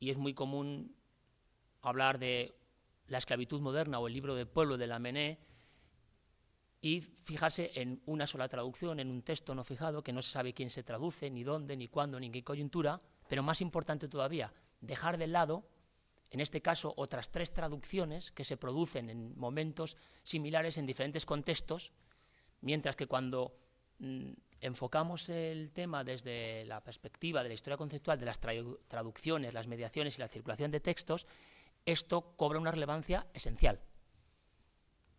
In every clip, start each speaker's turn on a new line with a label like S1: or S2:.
S1: y es muy común hablar de la esclavitud moderna o el libro del pueblo de la Mené y fijarse en una sola traducción, en un texto no fijado, que no se sabe quién se traduce, ni dónde, ni cuándo, ni en qué coyuntura, pero más importante todavía, dejar de lado, en este caso, otras tres traducciones que se producen en momentos similares en diferentes contextos, mientras que cuando mm, enfocamos el tema desde la perspectiva de la historia conceptual de las traducciones, las mediaciones y la circulación de textos, esto cobra una relevancia esencial.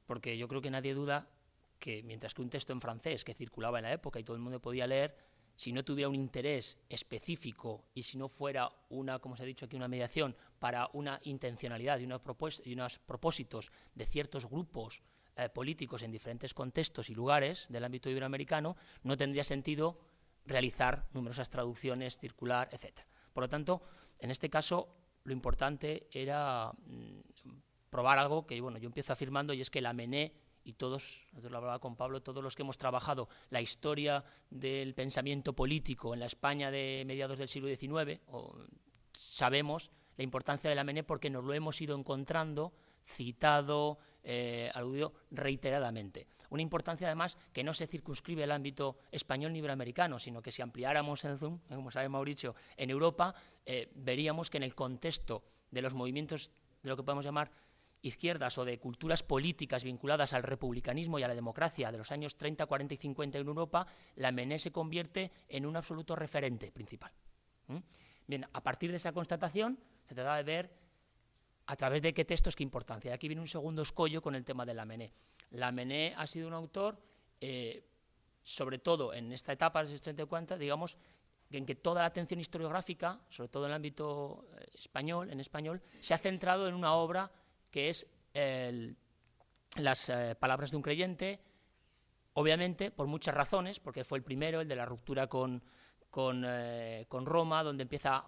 S1: Porque yo creo que nadie duda que mientras que un texto en francés que circulaba en la época y todo el mundo podía leer, si no tuviera un interés específico y si no fuera una, como se ha dicho aquí, una mediación para una intencionalidad y, unos propósitos de ciertos grupos eh, políticos en diferentes contextos y lugares del ámbito iberoamericano, no tendría sentido realizar numerosas traducciones, circular, etc. Por lo tanto, en este caso, lo importante era mm, probar algo que bueno, yo empiezo afirmando y es que la Mené y todos, lo hablaba con Pablo, todos los que hemos trabajado la historia del pensamiento político en la España de mediados del siglo XIX, sabemos la importancia de la Mené porque nos lo hemos ido encontrando citado, eh, aludido reiteradamente. Una importancia además que no se circunscribe al ámbito español ni iberoamericano, sino que si ampliáramos el zoom, como sabe Mauricio, en Europa, eh, veríamos que en el contexto de los movimientos de lo que podemos llamar izquierdas o de culturas políticas vinculadas al republicanismo y a la democracia de los años 30, 40 y 50 en Europa, la MNE se convierte en un absoluto referente principal. Bien, a partir de esa constatación se trata de ver a través de qué textos, qué importancia. Y aquí viene un segundo escollo con el tema de la Mené. La Mené ha sido un autor, eh, sobre todo en esta etapa, de los 30 digamos, en que toda la atención historiográfica, sobre todo en el ámbito eh, español, en español, se ha centrado en una obra que es las eh, palabras de un creyente, obviamente por muchas razones, porque fue el primero, el de la ruptura con, con Roma, donde empieza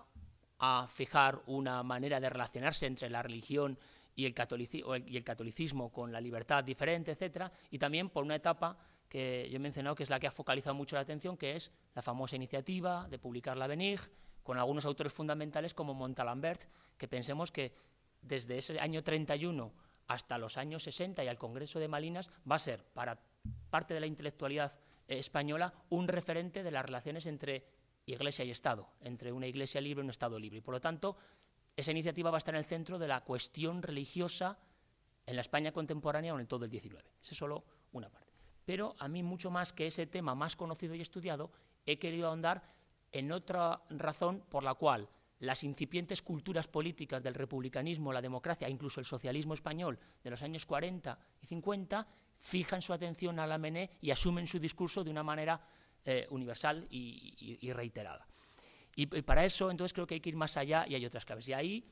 S1: a fijar una manera de relacionarse entre la religión y el, catolicismo, con la libertad diferente, etcétera, y también por una etapa que yo he mencionado que es la que ha focalizado mucho la atención, que es la famosa iniciativa de publicar la Benig, con algunos autores fundamentales como Montalembert, que pensemos que desde ese año 31 hasta los años 60 y al Congreso de Malinas va a ser para parte de la intelectualidad eh, española un referente de las relaciones entre Iglesia y Estado, entre una Iglesia libre y un Estado libre. Y por lo tanto, esa iniciativa va a estar en el centro de la cuestión religiosa en la España contemporánea o en todo el XIX. Esa es solo una parte. Pero a mí, mucho más que ese tema más conocido y estudiado, he querido ahondar en otra razón por la cual las incipientes culturas políticas del republicanismo, la democracia, incluso el socialismo español de los años 40 y 50, fijan su atención a la Mené y asumen su discurso de una manera eh, universal y, reiterada. Y, para eso, entonces, creo que hay que ir más allá y hay otras claves. Y ahí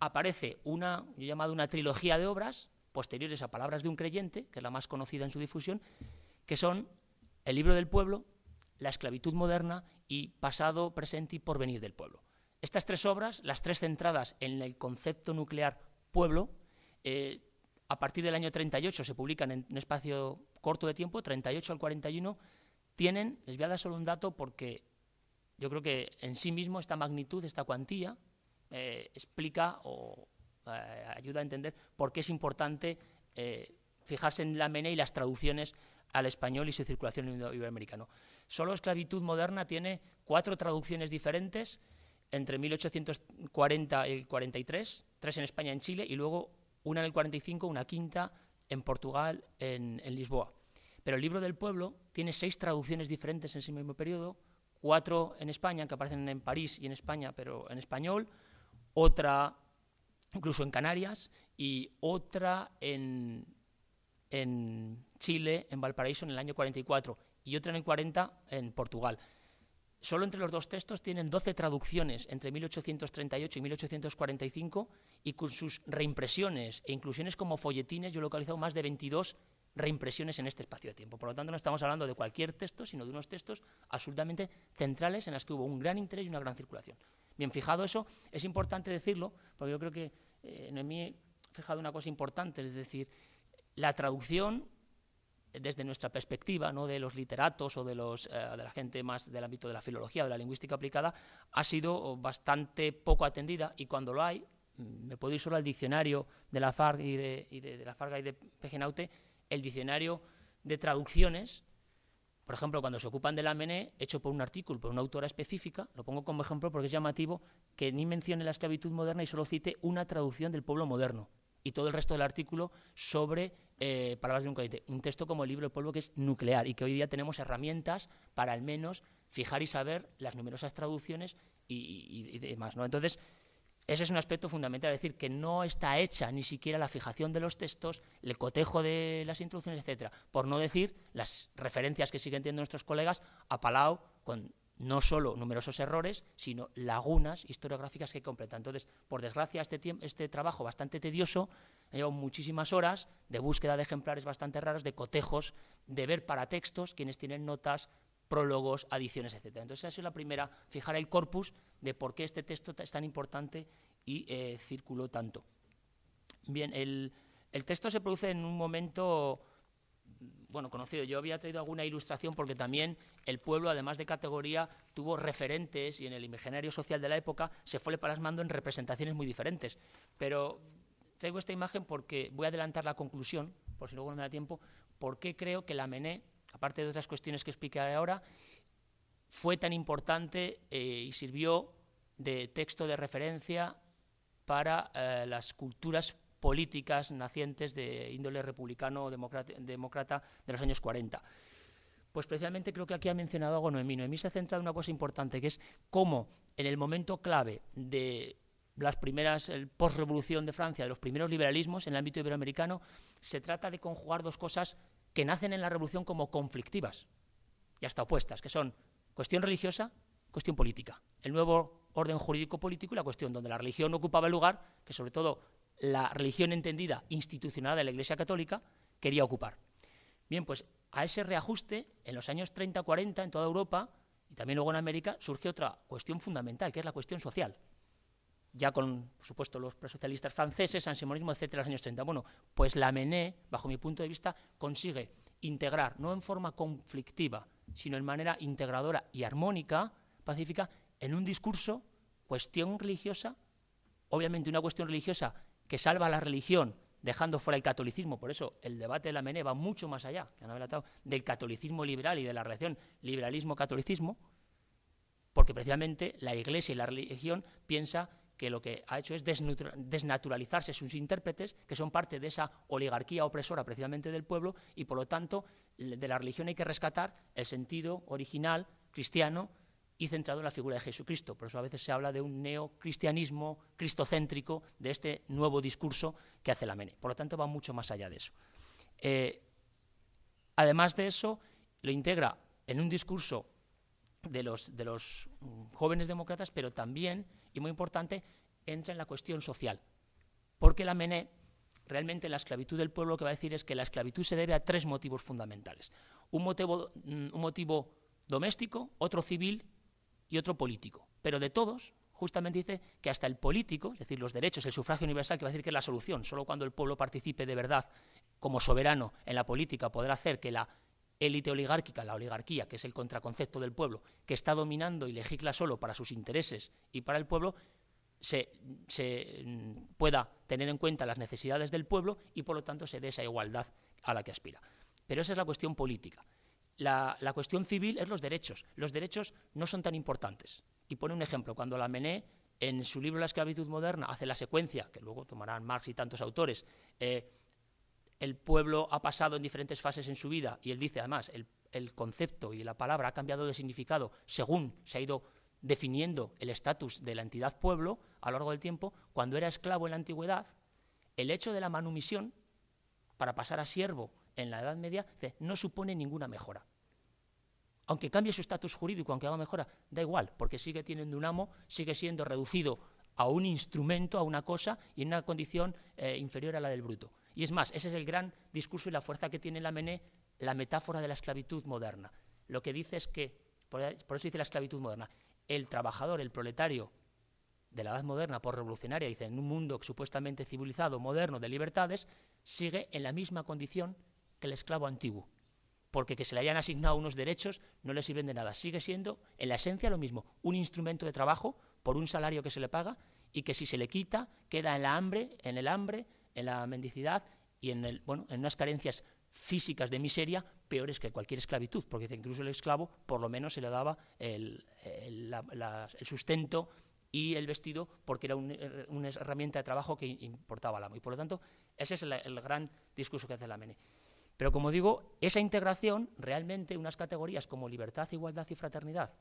S1: aparece una, yo he llamado una trilogía de obras posteriores a Palabras de un creyente, que es la más conocida en su difusión, que son El libro del pueblo, La esclavitud moderna y Pasado, presente y porvenir del pueblo. Estas tres obras, las tres centradas en el concepto nuclear pueblo, eh, a partir del año 38 se publican en un espacio corto de tiempo, 38 al 41, tienen, les voy a dar solo un dato porque yo creo que en sí mismo esta magnitud, esta cuantía, eh, explica o eh, ayuda a entender por qué es importante eh, fijarse en la MENE y las traducciones al español y su circulación en el iberoamericano. Solo esclavitud moderna tiene cuatro traducciones diferentes entre 1840 y el 43, tres en España en Chile, y luego una en el 45, una quinta en Portugal, en Lisboa. Pero el libro del pueblo tiene seis traducciones diferentes en ese mismo periodo, cuatro en España, que aparecen en París y en España, pero en español, otra incluso en Canarias y otra en, en Chile, en Valparaíso, en el año 44, y otra en el 40 en Portugal. Solo entre los dos textos tienen 12 traducciones entre 1838 y 1845 y con sus reimpresiones e inclusiones como folletines yo he localizado más de 22 reimpresiones en este espacio de tiempo. Por lo tanto, no estamos hablando de cualquier texto, sino de unos textos absolutamente centrales en los que hubo un gran interés y una gran circulación. Bien, fijado eso, es importante decirlo, porque yo creo que eh, en mí he fijado una cosa importante, es decir, la traducción desde nuestra perspectiva, no de los literatos o de, los, eh, de la gente más del ámbito de la filología, de la lingüística aplicada, ha sido bastante poco atendida y cuando lo hay, mm, me puedo ir solo al diccionario de la FARC y de, y de, la FARC y de PGNaute, el diccionario de traducciones, por ejemplo, cuando se ocupan de la MNE, hecho por un artículo, por una autora específica, lo pongo como ejemplo porque es llamativo que ni mencione la esclavitud moderna y solo cite una traducción del pueblo moderno y todo el resto del artículo sobre eh, palabras de un caliente. Un texto como el libro de polvo que es nuclear y que hoy día tenemos herramientas para al menos fijar y saber las numerosas traducciones y, demás. ¿no? Entonces, ese es un aspecto fundamental, es decir, que no está hecha ni siquiera la fijación de los textos, el cotejo de las introducciones, etcétera, por no decir las referencias que siguen teniendo nuestros colegas a Palau con no solo numerosos errores, sino lagunas historiográficas que completan. Entonces, por desgracia, este, este trabajo bastante tedioso ha llevado muchísimas horas de búsqueda de ejemplares bastante raros, de cotejos, de ver para textos, quienes tienen notas, prólogos, adiciones, etc. Entonces, esa sido la primera, fijar el corpus de por qué este texto es tan importante y eh, circuló tanto. Bien, el, texto se produce en un momento bueno, conocido. Yo había traído alguna ilustración porque también el pueblo, además de categoría, tuvo referentes y en el imaginario social de la época se fue plasmando en representaciones muy diferentes. Pero traigo esta imagen porque voy a adelantar la conclusión, por si luego no me da tiempo, por qué creo que la MENE, aparte de otras cuestiones que explicaré ahora, fue tan importante eh, y sirvió de texto de referencia para eh, las culturas políticas nacientes de índole republicano o demócrata de los años 40. Pues precisamente creo que aquí ha mencionado algo Noemí. Noemí se ha centrado en una cosa importante, que es cómo en el momento clave de las primeras, el post-revolución de Francia, de los primeros liberalismos en el ámbito iberoamericano, se trata de conjugar dos cosas que nacen en la revolución como conflictivas y hasta opuestas, que son cuestión religiosa, cuestión política. El nuevo orden jurídico político y la cuestión donde la religión ocupaba el lugar, que sobre todo la religión entendida institucional de la Iglesia Católica quería ocupar. Bien, pues a ese reajuste, en los años 30-40 en toda Europa y también luego en América, surge otra cuestión fundamental, que es la cuestión social. Ya con, por supuesto, los presocialistas franceses, ansimonismo, etcétera, los años 30. Bueno, pues la MENE, bajo mi punto de vista, consigue integrar, no en forma conflictiva, sino en manera integradora y armónica, pacífica, en un discurso, cuestión religiosa, obviamente una cuestión religiosa que salva la religión dejando fuera el catolicismo. Por eso el debate de la MENE va mucho más allá del catolicismo liberal y de la relación liberalismo-catolicismo, porque precisamente la Iglesia y la religión piensa que lo que ha hecho es desnaturalizarse sus intérpretes, que son parte de esa oligarquía opresora precisamente del pueblo, y por lo tanto de la religión hay que rescatar el sentido original cristiano y centrado en la figura de Jesucristo. Por eso a veces se habla de un neocristianismo cristocéntrico, de este nuevo discurso que hace la MENE. Por lo tanto, va mucho más allá de eso. Eh, además de eso, lo integra en un discurso de los, de los mm, jóvenes demócratas, pero también, y muy importante, entra en la cuestión social. Porque la MENE, realmente la esclavitud del pueblo lo que va a decir es que la esclavitud se debe a tres motivos fundamentales. Un motivo, mm, un motivo doméstico, otro civil y otro político. Pero de todos, justamente dice que hasta el político, es decir, los derechos, el sufragio universal, que va a decir que es la solución, solo cuando el pueblo participe de verdad como soberano en la política podrá hacer que la élite oligárquica, la oligarquía, que es el contraconcepto del pueblo, que está dominando y legisla solo para sus intereses y para el pueblo, se, mm, pueda tener en cuenta las necesidades del pueblo y por lo tanto se dé esa igualdad a la que aspira. Pero esa es la cuestión política la, cuestión civil es los derechos. Los derechos no son tan importantes. Y pone un ejemplo, cuando la en su libro La esclavitud moderna, hace la secuencia, que luego tomarán Marx y tantos autores, eh, el pueblo ha pasado en diferentes fases en su vida, y él dice además, el, el concepto y la palabra ha cambiado de significado según se ha ido definiendo el estatus de la entidad pueblo a lo largo del tiempo, cuando era esclavo en la antigüedad, el hecho de la manumisión, para pasar a siervo en la Edad Media, no supone ninguna mejora. Aunque cambie su estatus jurídico, aunque haga mejora, da igual, porque sigue teniendo un amo, sigue siendo reducido a un instrumento, a una cosa, y en una condición eh, inferior a la del bruto. Y es más, ese es el gran discurso y la fuerza que tiene la Mené, la metáfora de la esclavitud moderna. Lo que dice es que, por, eso dice la esclavitud moderna, el trabajador, el proletario de la edad moderna, por revolucionaria, dice, en un mundo supuestamente civilizado, moderno, de libertades, sigue en la misma condición que el esclavo antiguo. porque que se le hayan asignado unos derechos no le sirven de nada. Sigue siendo, en la esencia, lo mismo, un instrumento de trabajo por un salario que se le paga y que si se le quita queda en la hambre, en el hambre, en la mendicidad y en, el, bueno, en unas carencias físicas de miseria peores que cualquier esclavitud, porque incluso el esclavo por lo menos se le daba el, sustento y el vestido porque era una herramienta de trabajo que importaba al amo. Y por lo tanto, ese es el, gran discurso que hace la MENE. Pero como digo, esa integración, realmente unas categorías como libertad, igualdad y fraternidad,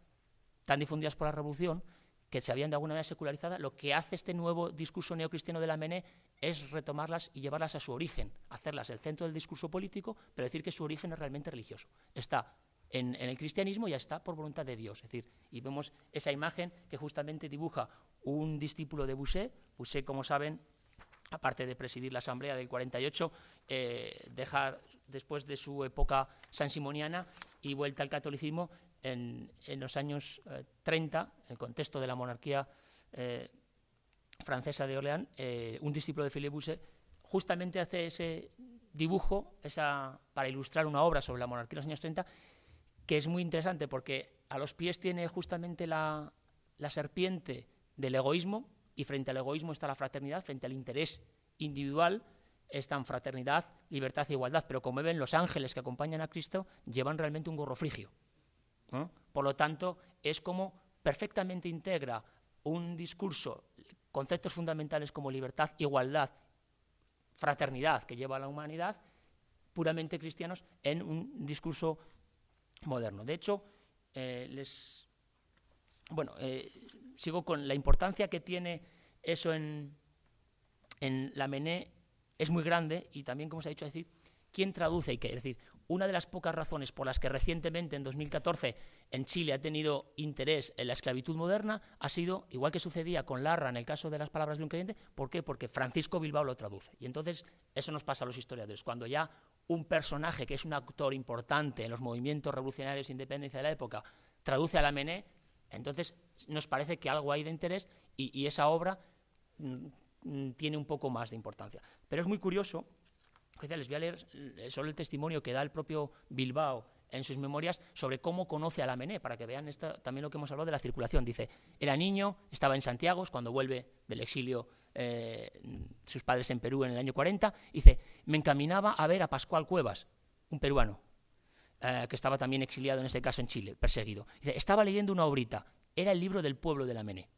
S1: tan difundidas por la Revolución, que se habían de alguna manera secularizada, lo que hace este nuevo discurso neocristiano de la MENE es retomarlas y llevarlas a su origen, hacerlas el centro del discurso político, pero decir que su origen es realmente religioso. Está en, el cristianismo y está por voluntad de Dios. Es decir, y vemos esa imagen que justamente dibuja un discípulo de Boucher. Boucher, como saben, aparte de presidir la Asamblea del 48, eh, dejar después de su época sansimoniana y vuelta al catolicismo, en, los años 30, eh, en el contexto de la monarquía eh, francesa de Orleans, eh, un discípulo de Philippe Boucher justamente hace ese dibujo para ilustrar una obra sobre la monarquía de los años 30, que es muy interesante porque a los pies tiene justamente la, la serpiente del egoísmo y frente al egoísmo está la fraternidad, frente al interés individual están fraternidad, libertad e igualdad, pero como ven los ángeles que acompañan a Cristo llevan realmente un gorro frigio. Por lo tanto, es como perfectamente integra un discurso, conceptos fundamentales como libertad, igualdad, fraternidad que lleva a la humanidad, puramente cristianos, en un discurso moderno. De hecho, eh, les, bueno, eh, sigo con la importancia que tiene eso en, en la Mené, es muy grande y también, como se ha dicho, decir, ¿quién traduce y qué? Es decir, una de las pocas razones por las que recientemente, en 2014, en Chile ha tenido interés en la esclavitud moderna ha sido, igual que sucedía con Larra en el caso de las palabras de un creyente, ¿por qué? Porque Francisco Bilbao lo traduce. Y entonces eso nos pasa a los historiadores. Cuando ya un personaje que es un actor importante en los movimientos revolucionarios de independencia de la época traduce a la Mené, entonces nos parece que algo hay de interés y, esa obra mm, mm, tiene un poco más de importancia. Pero es muy curioso les voy a leer eh, solo el testimonio que da el propio Bilbao en sus memorias sobre cómo conoce a la Mené, para que vean también lo que hemos hablado de la circulación. Dice, era niño, estaba en Santiago, cuando vuelve del exilio eh, sus padres en Perú en el año 40, dice, me encaminaba a ver a Pascual Cuevas, un peruano, eh, que estaba también exiliado en este caso en Chile, perseguido. Dice, estaba leyendo una obrita, era el libro del pueblo de la Mené.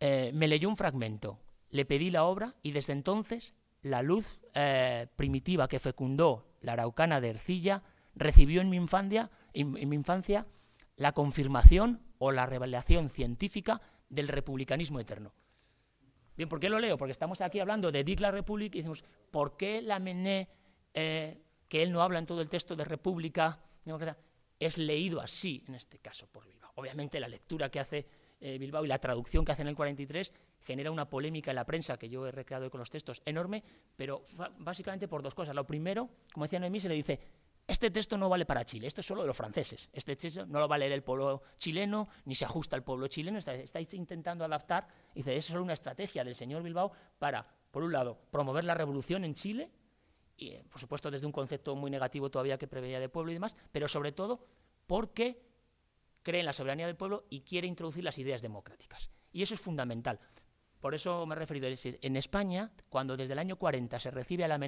S1: me leyó un fragmento, le pedí la obra y desde entonces la luz eh, primitiva que fecundó la araucana de Ercilla recibió en mi, infancia, en, mi infancia la confirmación o la revelación científica del republicanismo eterno. Bien, ¿por qué lo leo? Porque estamos aquí hablando de Dick la República y decimos, ¿por qué la Mené, eh, que él no habla en todo el texto de república, es leído así en este caso por Bilbao? Obviamente la lectura que hace eh, Bilbao y la traducción que hace en el 43 genera una polémica en la prensa que yo he recreado con los textos enorme, pero básicamente por dos cosas. Lo primero, como decía Noemí, se le dice, este texto no vale para Chile, esto es solo de los franceses. Este texto no lo va a leer el pueblo chileno, ni se ajusta al pueblo chileno. Estáis intentando adaptar. Dice, es solo una estrategia del señor Bilbao para, por un lado, promover la revolución en Chile, y eh, por supuesto desde un concepto muy negativo todavía que preveía de pueblo y demás, pero sobre todo porque cree en la soberanía del pueblo y quiere introducir las ideas democráticas. Y eso es fundamental. Por eso me he referido, en España, cuando desde el año 40 se recibe a la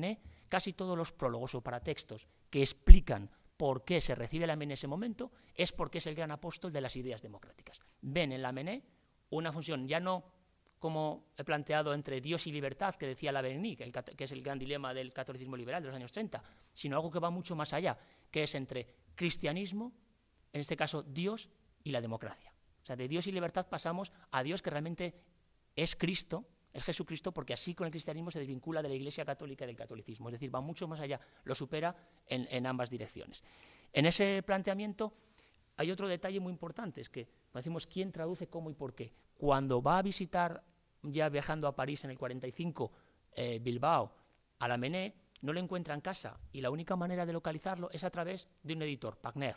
S1: casi todos los prólogos o paratextos que explican por qué se recibe la MENE en ese momento, es porque es el gran apóstol de las ideas democráticas. Ven en la MENE una función ya no como he planteado entre Dios y libertad, que decía la Berni, que, que es el gran dilema del catolicismo liberal de los años 30, sino algo que va mucho más allá, que es entre cristianismo, en este caso Dios y la democracia. O sea, de Dios y libertad pasamos a Dios que realmente es Cristo, es Jesucristo, porque así con el cristianismo se desvincula de la Iglesia católica y del catolicismo. Es decir, va mucho más allá, lo supera en, ambas direcciones. En ese planteamiento hay otro detalle muy importante, es que decimos quién traduce cómo y por qué. Cuando va a visitar, ya viajando a París en el 45, eh, Bilbao, a la Mené, no lo encuentra en casa y la única manera de localizarlo es a través de un editor, Pagner.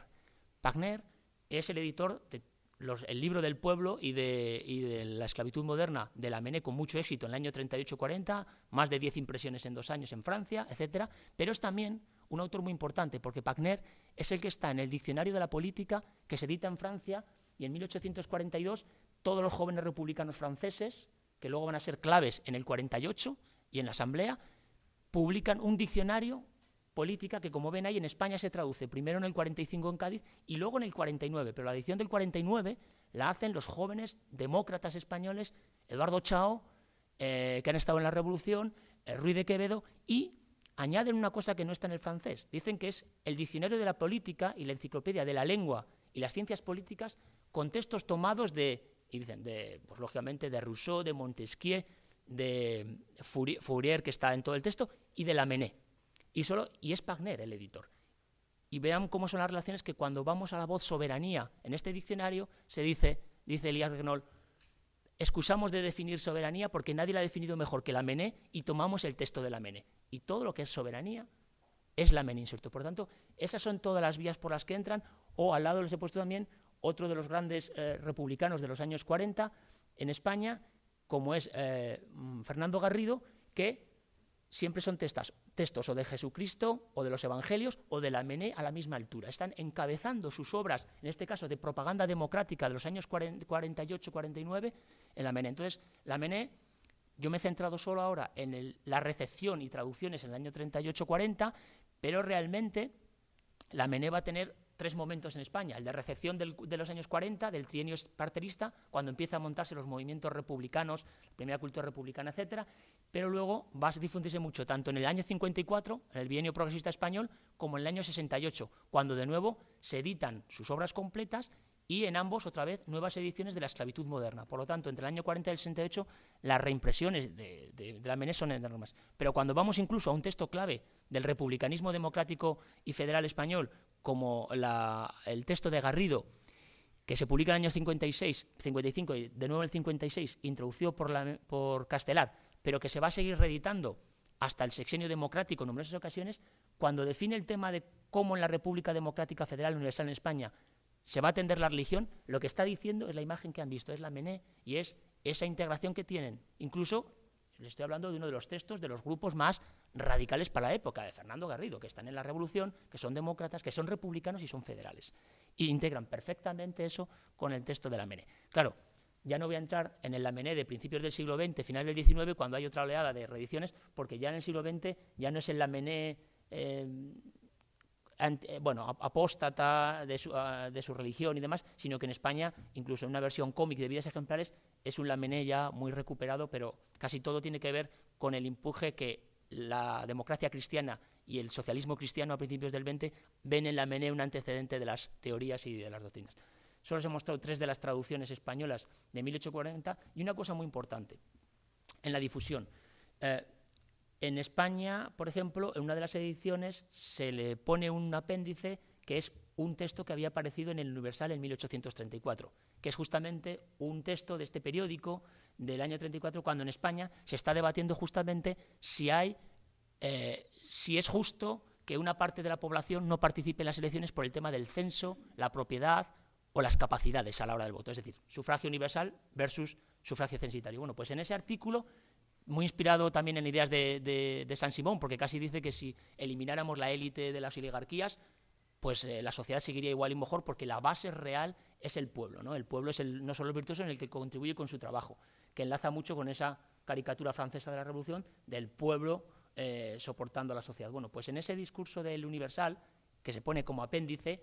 S1: Pagner es el editor de el libro del pueblo y de, la esclavitud moderna de la Mené con mucho éxito en el año 38-40, más de 10 impresiones en dos años en Francia, etc. Pero es también un autor muy importante, porque Pagner es el que está en el Diccionario de la Política que se edita en Francia y en 1842 todos los jóvenes republicanos franceses, que luego van a ser claves en el 48 y en la Asamblea, publican un diccionario política que, como ven ahí, en España se traduce primero en el 45 en Cádiz y luego en el 49, pero la edición del 49 la hacen los jóvenes demócratas españoles, Eduardo Chao, eh, que han estado en la Revolución, eh, Ruiz de Quevedo, y añaden una cosa que no está en el francés. Dicen que es el diccionario de la política y la enciclopedia de la lengua y las ciencias políticas con textos tomados de, y dicen, de, pues lógicamente, de Rousseau, de Montesquieu, de Fourier, que está en todo el texto, y de Lamennais. Y, solo, y es Pagner el editor. Y vean cómo son las relaciones que cuando vamos a la voz soberanía en este diccionario se dice, dice Elias Regnol, excusamos de definir soberanía porque nadie la ha definido mejor que la Mené y tomamos el texto de la Mené. Y todo lo que es soberanía es la Mené. Por tanto, esas son todas las vías por las que entran. O al lado les he puesto también otro de los grandes eh, republicanos de los años 40 en España, como es eh, mm, Fernando Garrido, que siempre son textos, o de Jesucristo o de los Evangelios o de la Mené a la misma altura. Están encabezando sus obras, en este caso de propaganda democrática de los años 48-49, en la Mené. Entonces, la Mené, yo me he centrado solo ahora en la recepción y traducciones en el año 38-40, pero realmente la Mené va a tener tres momentos en España. El de recepción de los años 40, del trienio parterista, cuando empieza a montarse los movimientos republicanos, la primera cultura republicana, etcétera, pero luego va a difundirse mucho, tanto en el año 54, en el bienio progresista español, como en el año 68, cuando de nuevo se editan sus obras completas y en ambos, otra vez, nuevas ediciones de la esclavitud moderna. Por lo tanto, entre el año 40 y el 68, las reimpresiones de, la Mené son enormes. Pero cuando vamos incluso a un texto clave del republicanismo democrático y federal español, como el texto de Garrido, que se publica en el año 56, 55 y de nuevo en el 56, introducido por, por Castelar, pero que se va a seguir reeditando hasta el sexenio democrático en numerosas ocasiones, cuando define el tema de cómo en la República Democrática Federal Universal en España se va a atender la religión, lo que está diciendo es la imagen que han visto, es la Mené, y es esa integración que tienen. Incluso, les estoy hablando de uno de los textos de los grupos más radicales para la época, de Fernando Garrido, que están en la revolución, que son demócratas, que son republicanos y son federales. Y integran perfectamente eso con el texto de la Mené. Claro, ya no voy a entrar en el Lamené de principios del siglo XX, finales del XIX, cuando hay otra oleada de reediciones, porque ya en el siglo XX ya no es el Lamené eh, bueno, apóstata de su, ah, de su, religión y demás, sino que en España, incluso en una versión cómic de vidas ejemplares, es un lamené ya muy recuperado, pero casi todo tiene que ver con el empuje que la democracia cristiana y el socialismo cristiano a principios del 20 ven en la Mené un antecedente de las teorías y de las doctrinas. Solo os he mostrado tres de las traducciones españolas de 1840 y una cosa muy importante en la difusión. Eh, en España, por ejemplo, en una de las ediciones se le pone un apéndice que es un texto que había aparecido en el Universal en 1834, que es justamente un texto de este periódico del año 34, cuando en España se está debatiendo justamente si hay, eh, si es justo que una parte de la población no participe en las elecciones por el tema del censo, la propiedad o las capacidades a la hora del voto, es decir, sufragio universal versus sufragio censitario. Bueno, pues en ese artículo muy inspirado también en ideas de, San Simón, porque casi dice que si elimináramos la élite de las oligarquías, pues eh, la sociedad seguiría igual y mejor, porque la base real es el pueblo, ¿no? El pueblo es el, no solo el virtuoso en el que contribuye con su trabajo, que enlaza mucho con esa caricatura francesa de la Revolución del pueblo eh, soportando a la sociedad. Bueno, pues en ese discurso del Universal, que se pone como apéndice,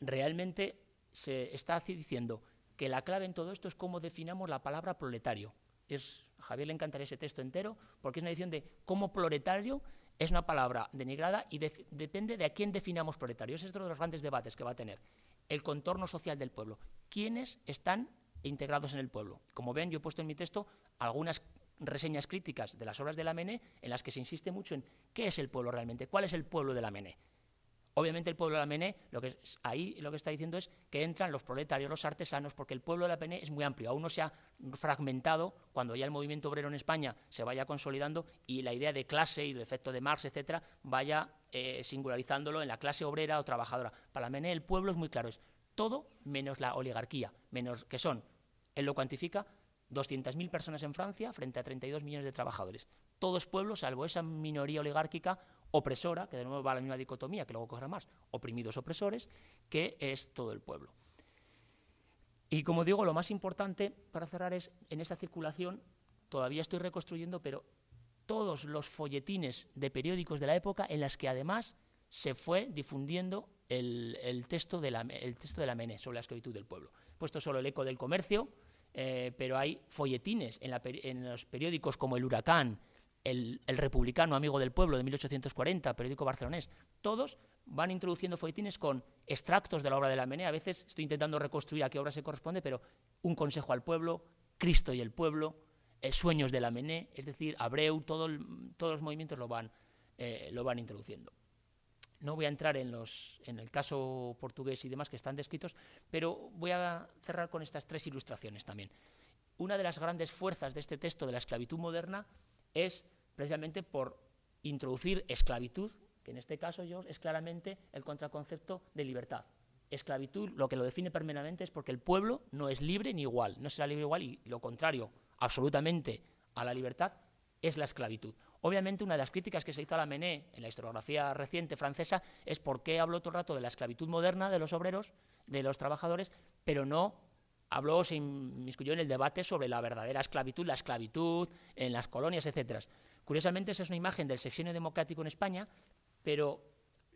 S1: realmente se está diciendo que la clave en todo esto es cómo definamos la palabra proletario. Es a Javier le encantaría ese texto entero, porque es una edición de cómo proletario es una palabra denigrada y depende de a quién definamos proletario. Ese es otro de los grandes debates que va a tener. El contorno social del pueblo. ¿Quiénes están integrados en el pueblo? Como ven, yo he puesto en mi texto algunas reseñas críticas de las obras de la en las que se insiste mucho en qué es el pueblo realmente, cuál es el pueblo de la. Obviamente el pueblo de la Mené, lo que ahí lo que está diciendo es que entran los proletarios, los artesanos, porque el pueblo de la Mené es muy amplio. Aún no se ha fragmentado cuando ya el movimiento obrero en España se vaya consolidando y la idea de clase y el efecto de Marx, etcétera, vaya eh, singularizándolo en la clase obrera o trabajadora. Para la Mené el pueblo es muy claro, es todo menos la oligarquía, menos que son, él lo cuantifica, 200.000 personas en Francia frente a 32 millones de trabajadores. Todos pueblos, salvo esa minoría oligárquica opresora, que de nuevo va a la misma dicotomía, que luego cogerá más, oprimidos opresores, que es todo el pueblo. Y como digo, lo más importante para cerrar es, en esta circulación, todavía estoy reconstruyendo, pero todos los folletines de periódicos de la época en las que además se fue difundiendo el, texto, de la, el texto de la MENE sobre la esclavitud del pueblo. He puesto solo el eco del comercio, eh, pero hay folletines en, los periódicos como El Huracán, el, Republicano, Amigo del Pueblo, de 1840, periódico barcelonés, todos van introduciendo folletines con extractos de la obra de la. A veces estoy intentando reconstruir a qué obra se corresponde, pero Un consejo al pueblo, Cristo y el pueblo, eh, Sueños de la MENE, es decir, Abreu, todos los movimientos lo van, eh, lo van introduciendo. No voy a entrar en, los, en el caso portugués y demás que están descritos, pero voy a cerrar con estas tres ilustraciones también. Una de las grandes fuerzas de este texto de la esclavitud moderna es precisamente por introducir esclavitud, que en este caso yo es claramente el contraconcepto de libertad. Esclavitud lo que lo define permanentemente es porque el pueblo no es libre ni igual, no será libre igual y lo contrario absolutamente a la libertad es la esclavitud. Obviamente, una de las críticas que se hizo a la Mené en la historiografía reciente francesa es por qué habló todo el rato de la esclavitud moderna de los obreros, de los trabajadores, pero no habló, se inmiscuyó en el debate sobre la verdadera esclavitud, la esclavitud en las colonias, etc. Curiosamente, esa es una imagen del sexenio democrático en España, pero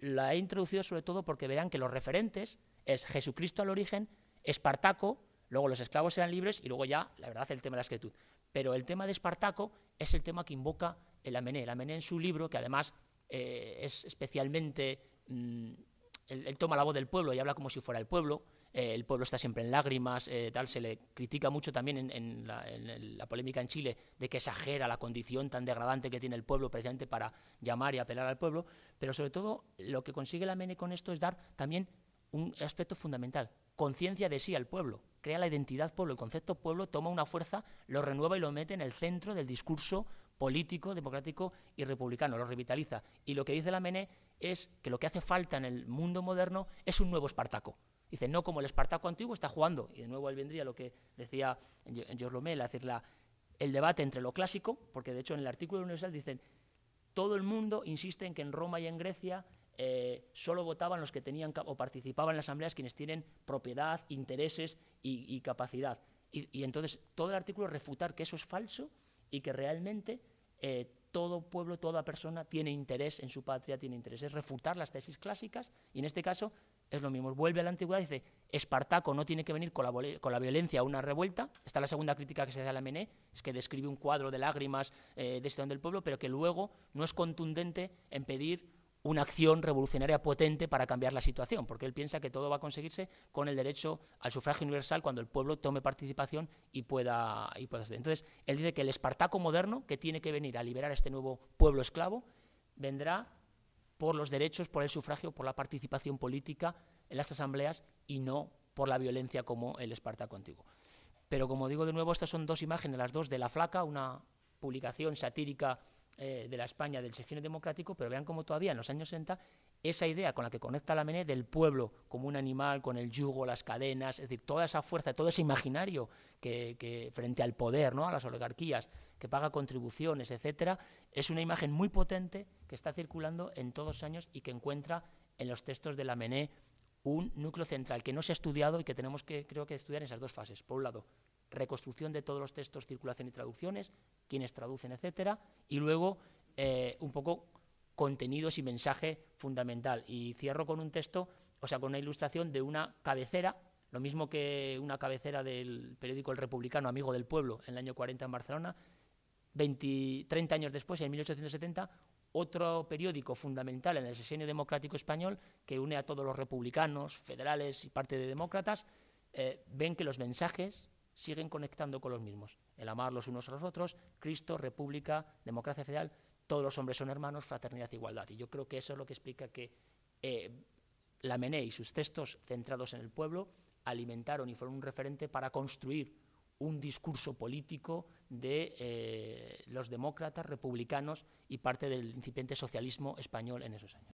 S1: la he introducido sobre todo porque verán que los referentes es Jesucristo al origen, Espartaco, luego los esclavos eran libres y luego ya, la verdad, el tema de la esclavitud. Pero el tema de Espartaco es el tema que invoca el Amené. El Amené en su libro, que además eh, es especialmente... Mm, él, toma la voz del pueblo y habla como si fuera el pueblo. Eh, el pueblo está siempre en lágrimas, eh, tal. Se le critica mucho también en, la, polémica en Chile de que exagera la condición tan degradante que tiene el pueblo precisamente para llamar y apelar al pueblo. Pero sobre todo lo que consigue el Amené con esto es dar también un aspecto fundamental, conciencia de sí al pueblo, crea la identidad pueblo, el concepto pueblo toma una fuerza, lo renueva y lo mete en el centro del discurso político, democrático y republicano, lo revitaliza. Y lo que dice la Mené es que lo que hace falta en el mundo moderno es un nuevo Espartaco. Dice, no como el Espartaco antiguo está jugando, y de nuevo él vendría lo que decía George Lomel, la, el debate entre lo clásico, porque de hecho en el artículo universal dicen, todo el mundo insiste en que en Roma y en Grecia eh, solo votaban los que tenían o participaban en las asambleas quienes tienen propiedad, intereses y, capacidad. Y, entonces todo el artículo es refutar que eso es falso y que realmente eh, todo pueblo, toda persona tiene interés en su patria, tiene interés. Es refutar las tesis clásicas y en este caso es lo mismo. Vuelve a la antigüedad y dice, Espartaco no tiene que venir con la, con la violencia a una revuelta. Está la segunda crítica que se hace a la Mené, es que describe un cuadro de lágrimas eh, de este del pueblo, pero que luego no es contundente en pedir una acción revolucionaria potente para cambiar la situación, porque él piensa que todo va a conseguirse con el derecho al sufragio universal cuando el pueblo tome participación y pueda, y pueda. Entonces, él dice que el Espartaco moderno, que tiene que venir a liberar a este nuevo pueblo esclavo, vendrá por los derechos, por el sufragio, por la participación política en las asambleas y no por la violencia como el Espartaco antiguo. Pero como digo de nuevo, estas son dos imágenes, las dos de La Flaca, una publicación satírica eh, de la España del sexenio democrático, pero vean cómo todavía en los años 60 esa idea con la que conecta la Mené del pueblo como un animal, con el yugo, las cadenas, es decir, toda esa fuerza, todo ese imaginario que, frente al poder, ¿no? a las oligarquías, que paga contribuciones, etcétera, es una imagen muy potente que está circulando en todos los años y que encuentra en los textos de la Mené un núcleo central que no se ha estudiado y que tenemos que, creo que, estudiar en esas dos fases. Por un lado, reconstrucción de todos los textos, circulación y traducciones, quienes traducen, etcétera, y luego eh, un poco contenidos y mensaje fundamental. Y cierro con un texto, o sea, con una ilustración de una cabecera, lo mismo que una cabecera del periódico El Republicano, Amigo del Pueblo, en el año 40 en Barcelona, 20, 30 años después, en 1870, otro periódico fundamental en el sexenio democrático español que une a todos los republicanos, federales y parte de demócratas, eh, ven que los mensajes siguen conectando con los mismos. El amar los unos a los otros, Cristo, República, democracia federal, todos los hombres son hermanos, fraternidad, igualdad. Y yo creo que eso es lo que explica que eh, la Mené y sus textos centrados en el pueblo alimentaron y fueron un referente para construir un discurso político de eh, los demócratas, republicanos y parte del incipiente socialismo español en esos años.